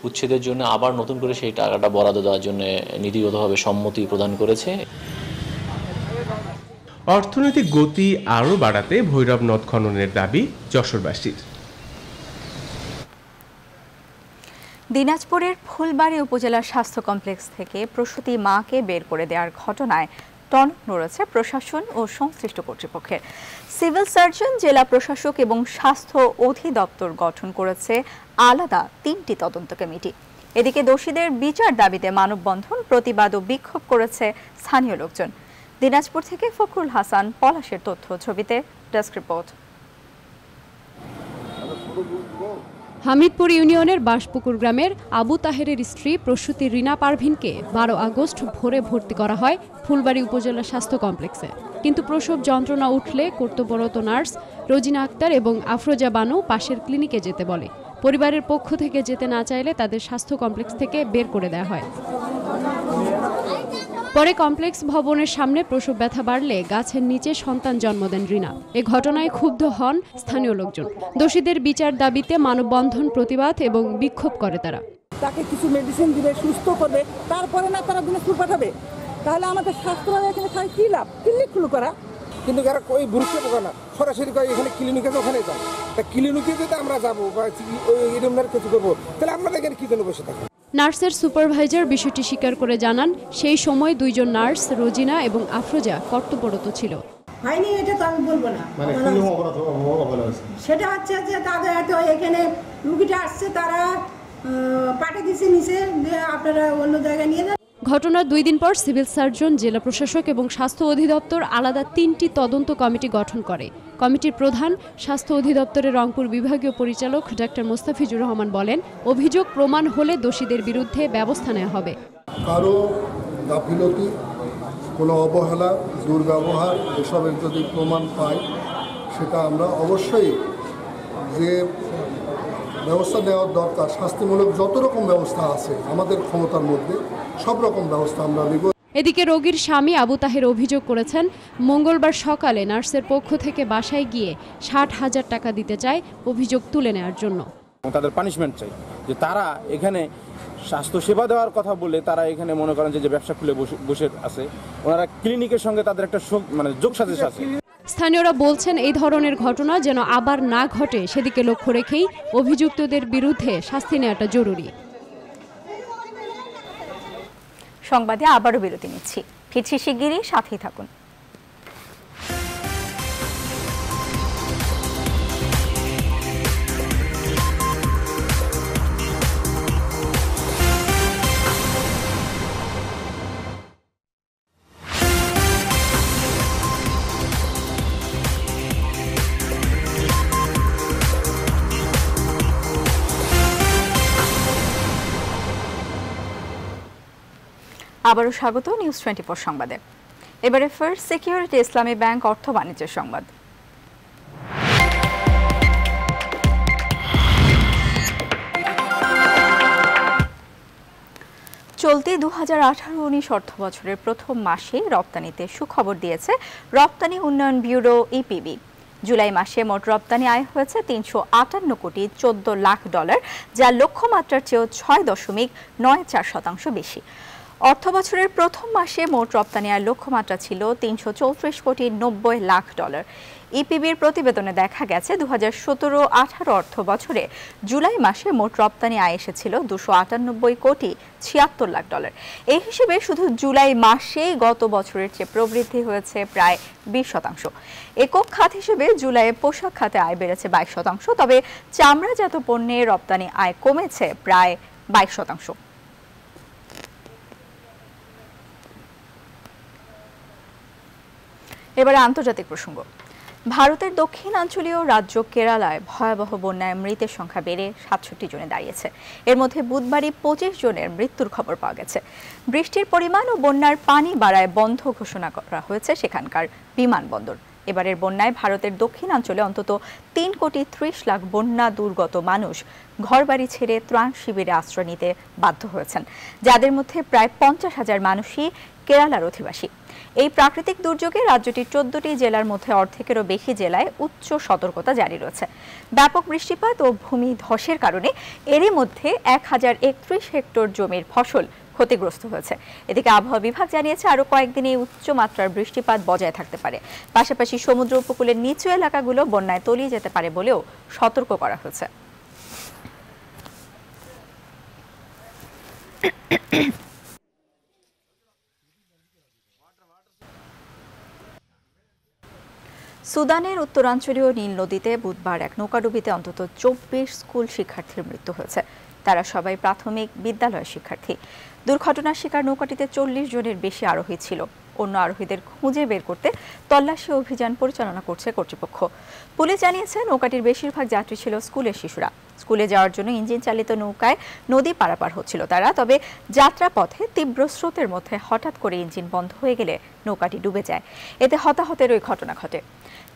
উচ্ছেদের জন্য আবার নতুন করে সেই টাকাটা বরাদ্দ দেওয়ার জন্য নীতিগতভাবে সম্মতি প্রদান করেছে। অর্থনৈতিক গতি আরও বাড়াতে ভৈরব নদ খননের দাবি যশোরবাসীর। দিনাজপুরের ফুলবাড়ী উপজেলার স্বাস্থ্য কমপ্লেক্স থেকে প্রসূতি মাকে বের করে দেওয়ার ঘটনায় টনক নড়েছে প্রশাসন ও সংশ্লিষ্ট কর্তৃপক্ষের। সিভিল সার্জন জেলা প্রশাসক এবং স্বাস্থ্য অধিদপ্তর গঠন করেছে আলাদা তিনটি তদন্ত কমিটি। এদিকে দোষীদের বিচার দাবিতে মানববন্ধন, প্রতিবাদ ও বিক্ষোভ করেছে স্থানীয় লোকজন। দিনাজপুর থেকে ফখরুল হাসান, পলাশের তথ্য ছবিতে, ডেস্ক রিপোর্ট। হামিদপুর ইউনিয়নের বাঁশপুকুর গ্রামের আবু তাহেরের স্ত্রী প্রসূতি রিনা পারভিনকে বারো আগস্ট ভোরে ভর্তি করা হয় ফুলবাড়ী উপজেলা স্বাস্থ্য কমপ্লেক্সে। কিন্তু প্রসব যন্ত্রণা উঠলে কর্তব্যরত নার্স রোজিনা আক্তার এবং আফরোজা বানু পাশের ক্লিনিকে যেতে বলে। পরিবারের পক্ষ থেকে যেতে না চাইলে তাদের স্বাস্থ্য কমপ্লেক্স থেকে বের করে দেওয়া হয়। পরে কমপ্লেক্স ভবনের সামনে প্রসব ব্যথা বাড়লে গাছের নিচে সন্তান জন্ম দেন রিনা। এ ঘটনায় ক্ষুব্ধ হন স্থানীয় লোকজন। দোষীদের বিচার দাবিতে মানববন্ধন প্রতিবাদ এবং বিক্ষোভ করে তারা। তাকে কিছু মেডিসিন দিবে, সুস্থ করবে, তারপরে না তারা দিনাজপুর পাঠাবে। তাহলে আমাদের স্বাস্থ্য এখানে কি লাভ? ক্লিনিক খুলু করা কিন্তু এরা ওই গুরুত্ব পোকা না সরাসরি কয় এখানে ক্লিনিক আছে ওখানে যান তা ক্লিনিকে যদি আমরা যাব বা ওই এরকম কিছু করব তাহলে আমরা এখানে কি জন্য বসে থাকব? নার্সের সুপারভাইজার বিষয়টি স্বীকার করে জানান সেই সময় দুইজন নার্স রোজিনা এবং আফরোজা কর্তব্যরত ছিল। হয়নি এটা তো আমি বলব না। মানে সেটা হচ্ছে যে তাদের হয়তো এখানে রুগীটা আসছে তারা পাঠিয়ে দিছে নিচে আপনারা অন্য জায়গায় নিয়ে যান। ঘটনার দুই দিন পর সিভিল সার্জন, জেলা প্রশাসক এবং স্বাস্থ্য অধিদপ্তর আলাদা তিনটি তদন্ত কমিটি গঠন করে। কমিটির প্রধান স্বাস্থ্য অধিদপ্তরের রংপুর বিভাগীয় পরিচালক ডাক্তার মোস্তাফিজুর রহমান বলেন, অভিযোগ প্রমাণ হলে দোষীদের বিরুদ্ধে ব্যবস্থা নেওয়া হবে। কারও গাফিলতি, কোনো অবহেলা, দুর্ব্যবহার, এসবের যদি প্রমাণ পাই, সেটা আমরা অবশ্যই যে ব্যবস্থা নেওয়ার দরকার, শাস্তিমূলক যত রকম ব্যবস্থা আছে আমাদের ক্ষমতার মধ্যে সব রকম ব্যবস্থা আমরা নিব। এদিকে রোগীর স্বামী আবু তাহের অভিযোগ করেছেন মঙ্গলবার সকালে নার্সের পক্ষ থেকে বাসায় গিয়ে ষাট হাজার টাকা দিতে চায় অভিযোগ তুলে নেওয়ার জন্য। তাদের পানিশমেন্ট চাই। যে তারা এখানে স্বাস্থ্য সেবা দেওয়ার কথা বলে তারা এখানে মনে করেন যে যে ব্যবসা খুলে বসে বসে আছে। ওনারা ক্লিনিকের সঙ্গে তাদের একটা শোক- মানে যোগ সাজেশ আছে। স্থানীয়রা বলছেন এই ধরনের ঘটনা যেন আবার না ঘটে সেদিকে লক্ষ্য রেখেই অভিযুক্তদের বিরুদ্ধে শাস্তি নেওয়াটা জরুরি। সংবাদে আবারও বিরতি নিচ্ছি। ফিরছি শিগগিরই সাথেই থাকুন। আবারও স্বাগত নিউজ টোয়েন্টি ফোর সংবাদে। এবারে ফার্স্ট সিকিউরিটি ইসলামী ব্যাংক অর্থ সংবাদ। চলতি দু হাজার আঠারো উনিশ অর্থ বছরের প্রথম মাসে রপ্তানিতে সুখবর দিয়েছে রপ্তানি উন্নয়ন ব্যুরো ইপিবি জুলাই মাসে মোট রপ্তানি আয় হয়েছে তিনশো আটান্ন কোটি চোদ্দ লাখ ডলার, যা লক্ষ্যমাত্রার চেয়েও ছয় দশমিক নয় চার শতাংশ বেশি। অর্থ বছরের প্রথম মাসে মোট রপ্তানি আয় লক্ষ্যমাত্রা ছিল তিনশো চৌত্রিশ কোটি নব্বই লাখ ডলার। ইপিবির প্রতিবেদনে দেখা গেছে দু হাজার সতেরো আঠারো অর্থ বছরে জুলাই মাসে মোট রপ্তানি আয় এসেছিল দুশো আটানব্বই কোটি ছিয়াত্তর লাখ ডলার। এই হিসেবে শুধু জুলাই মাসেই গত বছরের চেয়ে প্রবৃদ্ধি হয়েছে প্রায় বিশ শতাংশ। একক খাত হিসেবে জুলাইয়ে পোশাক খাতে আয় বেড়েছে বাইশ শতাংশ, তবে চামড়াজাত পণ্যের রপ্তানি আয় কমেছে প্রায় বাইশ শতাংশ। এবারে আন্তর্জাতিক প্রসঙ্গ। ভারতের দক্ষিণাঞ্চলীয় রাজ্য কেরালায় ভয়াবহ বন্যায় মৃতের সংখ্যা বেড়ে সাতষট্টি জনে দাঁড়িয়েছে। এর মধ্যে বুধবারই পঁচিশ জনের মৃত্যুর খবর পাওয়া গেছে। বৃষ্টির পরিমাণ ও বন্যার পানি বাড়ায় বন্ধ ঘোষণা করা হয়েছে সেখানকার বিমানবন্দর। এবারের বন্যায় ভারতের দক্ষিণাঞ্চলে অন্তত তিন কোটি ত্রিশ লাখ বন্যা দুর্গত মানুষ ঘরবাড়ি ছেড়ে ত্রাণ শিবিরে আশ্রয় নিতে বাধ্য হয়েছেন। যাদের মধ্যে প্রায় পঞ্চাশ হাজার মানুষই কেরালার অধিবাসী। এই প্রাকৃতিক দুর্যোগে রাজ্যটির চোদ্দটি জেলার মধ্যে অর্ধেকেরও বেশি জেলায় উচ্চ সতর্কতা জারি রয়েছে। ব্যাপক বৃষ্টিপাত ও ভূমি ধসের কারণে এরই মধ্যে এক হাজার একত্রিশ হেক্টর জমির ফসল ক্ষতিগ্রস্ত হয়েছে। এদিকে আবহাওয়া বিভাগ জানিয়েছে, আরও কয়েকদিন এই উচ্চমাত্রার বৃষ্টিপাত বজায় থাকতে পারে। পাশাপাশি সমুদ্র উপকূলের নিচু এলাকাগুলো বন্যায় তলিয়ে যেতে পারে বলেও সতর্ক করা হয়েছে। সুদানের উত্তরাঞ্চলীয় নীল নদীতে বুধবার এক নৌকাডুবিতে অন্তত চব্বিশ স্কুল শিক্ষার্থীর মৃত্যু হয়েছে। তারা সবাই প্রাথমিক বিদ্যালয়ের শিক্ষার্থী। দুর্ঘটনার শিকার নৌকাটিতে চল্লিশ জনের বেশি আরোহী ছিল। অন্য আরোহীদের খুঁজে বের করতে তল্লাশি অভিযান পরিচালনা করছে কর্তৃপক্ষ। পুলিশ জানিয়েছে, নৌকাটির বেশিরভাগ যাত্রী ছিল স্কুলের শিশুরা। স্কুলে যাওয়ার জন্য ইঞ্জিন চালিত নৌকায় নদী পারাপার হচ্ছিল তারা, তবে যাত্রাপথে তীব্র স্রোতের মধ্যে হঠাৎ করে ইঞ্জিন বন্ধ হয়ে গেলে নৌকাটি ডুবে যায়। এতে হতাহতের ওই ঘটনা ঘটে।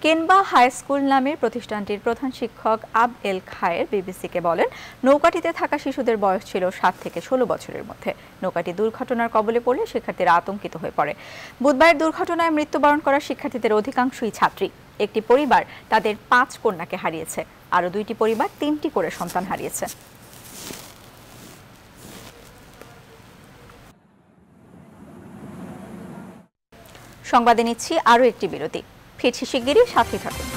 কেনবা হাই স্কুল নামের প্রতিষ্ঠানটির প্রধান শিক্ষক আব এল খায়ের বিবিসিকে বলেন, নৌকাটিতে থাকা শিশুদের বয়স ছিল সাত থেকে ষোলো বছরের মধ্যে। নৌকাটি দুর্ঘটনার কবলে পড়লে শিক্ষার্থীরা আতঙ্কিত হয়ে পড়ে। বুধবারের দুর্ঘটনায় মৃত্যুবরণ করা শিক্ষার্থীদের অধিকাংশই ছাত্রী। একটি পরিবার তাদের পাঁচ কন্যাকে হারিয়েছে। আরও দুইটি পরিবার তিনটি করে সন্তান হারিয়েছে। সংবাদে নিচ্ছি আরও একটি বিরতি। ফিরছি শিগগিরই সাথে থাকুন।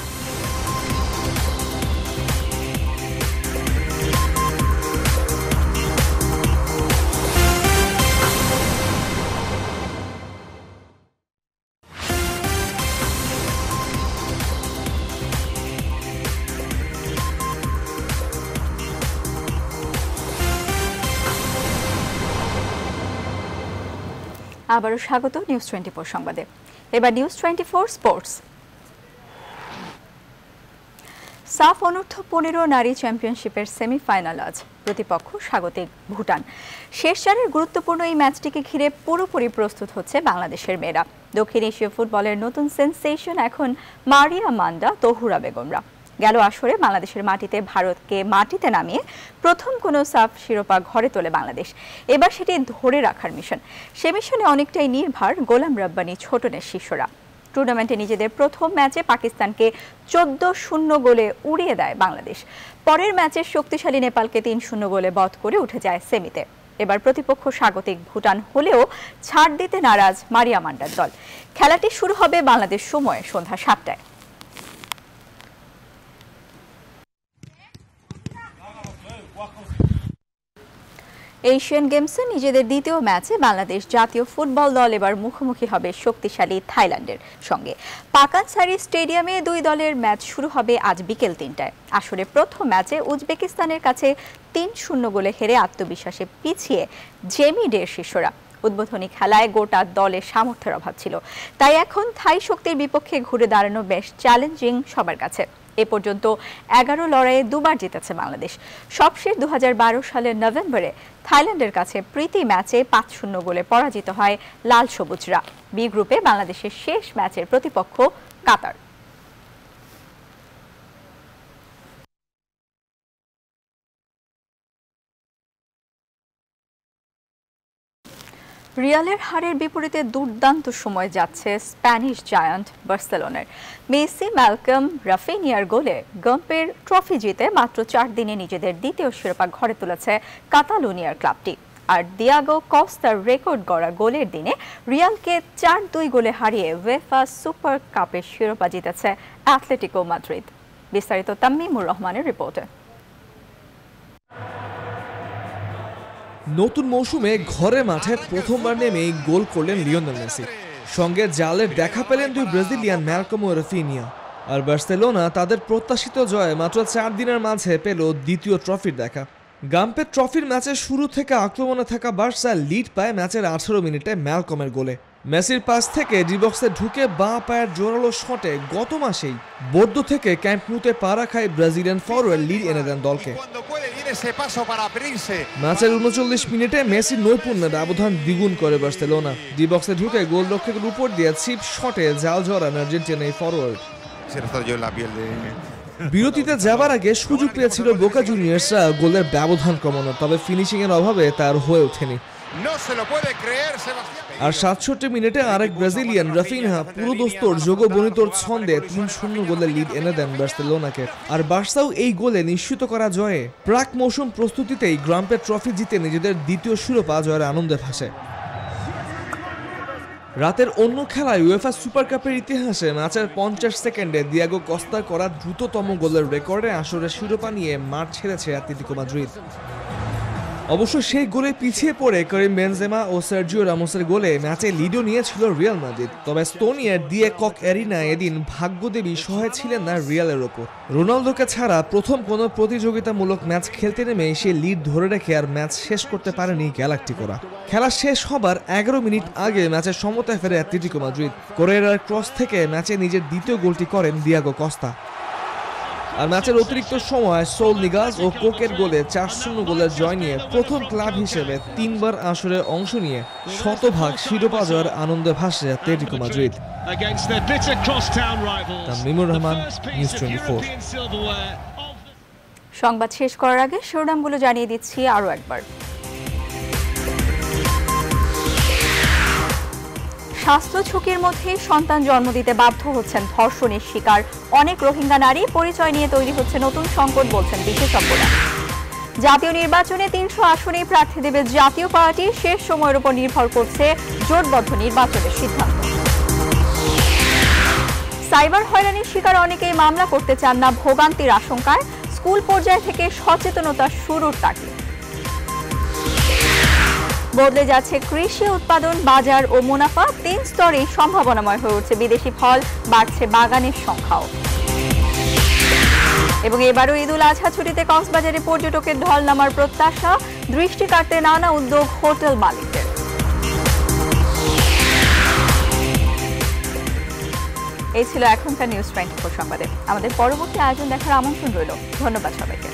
আবারও স্বাগত নিউজ টোয়েন্টি ফোর সংবাদে। এবার নিউজ টোয়েন্টি ফোর স্পোর্টস সাফ অনূর্ধ্ব পনেরো নারী চ্যাম্পিয়নশিপের সেমিফাইনাল আজ। প্রতিপক্ষ স্বাগতিক ভুটান। শেষ চারের গুরুত্বপূর্ণ এই ম্যাচটিকে ঘিরে পুরোপুরি প্রস্তুত হচ্ছে বাংলাদেশের মেয়েরা। দক্ষিণ এশীয় ফুটবলের নতুন সেন্সেশন এখন মারিয়া মান্ডা তহুরা বেগমরা। গেল আসরে বাংলাদেশের মাটিতে ভারতকে মাটিতে নামিয়ে প্রথম কোনো সাফ শিরোপা ঘরে তোলে বাংলাদেশ। এবার সেটি ধরে রাখার মিশন। সে মিশনে অনেকটাই নির্ভর গোলাম রব্বানি ছোটনের শিষ্যরা। টুর্নামেন্টে নিজেদের প্রথম ম্যাচে পাকিস্তানকে চোদ্দ শূন্য গোলে উড়িয়ে দেয় বাংলাদেশ। পরের ম্যাচে শক্তিশালী নেপালকে তিন শূন্য গোলে বধ করে উঠে যায় সেমিতে। এবার প্রতিপক্ষ স্বাগতিক ভুটান হলেও ছাড় দিতে নারাজ মারিয়া মান্ডার দল। খেলাটি শুরু হবে বাংলাদেশ সময় সন্ধ্যা সাতটায়। এশিয়ান গেমসে নিজেদের দ্বিতীয় ম্যাচে বাংলাদেশ জাতীয় ফুটবল দল এবার মুখোমুখি হবে শক্তিশালী থাইল্যান্ডের সঙ্গে। পাকানসারি স্টেডিয়ামে দুই দলের ম্যাচ শুরু হবে আজ বিকেল তিনটায়। আসলে প্রথম ম্যাচে উজবেকিস্তানের কাছে তিন শূন্য গোলে হেরে আত্মবিশ্বাসে পিছিয়ে জেমি ডের শিষ্যরা। উদ্বোধনী খেলায় গোটা দলের সামর্থ্যের অভাব ছিল। তাই এখন থাই শক্তির বিপক্ষে ঘুরে দাঁড়ানো বেশ চ্যালেঞ্জিং সবার কাছে। এ পর্যন্ত এগারো লড়াইয়ে দুবার জিতেছে বাংলাদেশ। সবশেষ দু হাজার বারো সালের নভেম্বরে থাইল্যান্ডের কাছে প্রীতি ম্যাচে পাঁচ শূন্য গোলে পরাজিত হয় লাল সবুজরা। বি গ্রুপে বাংলাদেশের শেষ ম্যাচের প্রতিপক্ষ কাতার। রিয়ালের হারের বিপরীতে দুর্দান্ত সময় যাচ্ছে স্প্যানিশ জায়ান্ট বার্সেলোনার। মেসি ম্যালকম রাফিনিয়ার গোলে গম্পের ট্রফি জিতে মাত্র চার দিনে নিজেদের দ্বিতীয় শিরোপা ঘরে তুলেছে কাতালুনিয়ার ক্লাবটি। আর দিয়াগো কস্তার রেকর্ড গড়া গোলের দিনে রিয়ালকে চার দুই গোলে হারিয়ে ওয়েফা সুপার কাপের শিরোপা জিতেছে অ্যাথলেটিকো মাদ্রিদ। বিস্তারিত তাম্মিমুর রহমানের রিপোর্টে। নতুন মৌসুমে ঘরে মাঠে প্রথমবার নেমে গোল করলেন লিওনেল মেসি। সঙ্গে জালে দেখা পেলেন দুই ব্রাজিলিয়ান ম্যালকম রফিনিয়া। আর বার্সেলোনা তাদের প্রত্যাশিত জয়ে মাত্র চার দিনের মাঝে পেল দ্বিতীয় ট্রফির দেখা। গাম্পে ট্রফির ম্যাচের শুরু থেকে আক্রমণে থাকা বার্সা লিড পায় ম্যাচের আঠারো মিনিটে ম্যালকমের গোলে। মেসির পাস থেকে ডিবক্সে ঢুকে বাঁ পায়ের জোরালো শটে গত মাসেই বর্দ থেকে ক্যাম্প নুতে পা রাখায় ব্রাজিলিয়ান ফরওয়ার্ড লিড এনে দেন দলকে। ম্যাচের উনচল্লিশ মিনিটে মেসির নৈপুণ্যের ব্যবধান দ্বিগুণ করে বার্সেলোনা। ডিবক্সে ঢুকে গোলরক্ষকের উপর দিয়ে চিপ শটে জাল জড়ান আর্জেন্টিনা এই ফরওয়ার্ড। বিরতিতে যাবার আগে সুযোগ পেয়েছিল বোকা জুনিয়র্সরা গোলের ব্যবধান কমানো তবে ফিনিশিং এর অভাবে তার হয়ে ওঠেনি। আর সাতষট্টি মিনিটে আরেক ব্রাজিলিয়ান, রাফিনহা পুরো দোস্তর যোগ বনিতর ছন্দে তিন শূন্য গোলের লিড এনে দেন বার্সেলোনাকে। আর বার্সাও এই গোলে নিশ্চিত করা জয়ে। প্রাক মৌসুম প্রস্তুতিতেই গ্রাম্পের ট্রফি জিতে নিজেদের দ্বিতীয় শিরোপা জয়ের আনন্দে ভাসে। রাতের অন্য খেলায় উয়েফা সুপার কাপের ইতিহাসে ম্যাচের পঞ্চাশ সেকেন্ডে দিয়াগো কস্তার করা দ্রুততম গোলের রেকর্ডে আসরে শিরোপা নিয়ে মাঠ ছেড়েছে অ্যাথলেটিকো মাদ্রিদ অবশ্য সেই গোলে পিছিয়ে পড়ে করিম বেনজেমা ও সার্জিও রামোসের গোলে ম্যাচে লিডও নিয়েছিল রিয়াল মাদ্রিদ। তবে স্তোনিয়ার দিয়ে কক অ্যারিনা এদিন ভাগ্যদেবী সহায় ছিলেন না রিয়ালের ওপর। রোনালদোকে ছাড়া প্রথম কোনো প্রতিযোগিতামূলক ম্যাচ খেলতে নেমে সে লিড ধরে রেখে আর ম্যাচ শেষ করতে পারেনি গ্যালাক্টিকোরা। খেলা শেষ হবার এগারো মিনিট আগে ম্যাচের সমতায় ফেরে অ্যাথলেটিকো মাদ্রিদ। কোরেরার ক্রস থেকে ম্যাচে নিজের দ্বিতীয় গোলটি করেন দিয়াগো কস্তা। আর ম্যাচের অতিরিক্ত সময় সোল নিগাজ ও কোকের গোলে চার শূন্য গোলের জয় নিয়ে প্রথম ক্লাব হিসেবে তিনবার আসরে অংশ নিয়ে শতভাগ শিরোপা জয়ের আনন্দে ভাসে Atletico Madrid. Tamimur Rahman news twenty সংবাদ শেষ করার আগে শিরোনামগুলো জানিয়ে দিচ্ছি আরও একবার। স্বাস্থ্য ঝুঁকির মধ্যে সন্তান জন্ম দিতে বাধ্য হচ্ছেন ধর্ষণের শিকার। অনেক রোহিঙ্গা নারী পরিচয় নিয়ে তৈরি হচ্ছে নতুন সংকট বলছেন বিশেষজ্ঞরা। জাতীয় নির্বাচনে তিনশো আসনেই প্রার্থী দেবে জাতীয় পার্টি। শেষ সময়ের উপর নির্ভর করছে জোটবদ্ধ নির্বাচনের সিদ্ধান্ত। সাইবার হয়রানির শিকার অনেকেই মামলা করতে চান না ভোগান্তির আশঙ্কায়। স্কুল পর্যায় থেকে সচেতনতা শুরুর তাগিদ। বদলে যাচ্ছে কৃষি উৎপাদন, বাজার ও মুনাফা। তিন স্তরেই সম্ভাবনাময় হয়ে উঠছে বিদেশি ফল, বাড়ছে বাগানের সংখ্যাও। এবং এবারও ঈদুল আজহা ছুটিতে কক্সবাজারে পর্যটকের ঢল নামার প্রত্যাশা, দৃষ্টি কাটতে নানা উদ্যোগ হোটেল মালিকদের। এই ছিল এখনকার নিউজ টোয়েন্টি ফোর সংবাদে। আমাদের পরবর্তী আয়োজন দেখার আমন্ত্রণ রইল। ধন্যবাদ সবাইকে।